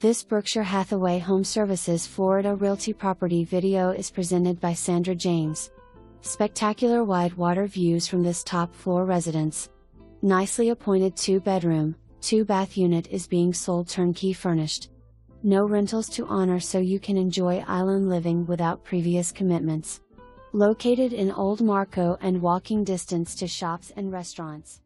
This Berkshire Hathaway Home Services Florida Realty property video is presented by Sandra James. Spectacular wide water views from this top floor residence. Nicely appointed 2 bedroom, 2 bath unit is being sold turnkey furnished. No rentals to honor so you can enjoy island living without previous commitments. Located in Old Marco and walking distance to shops and restaurants.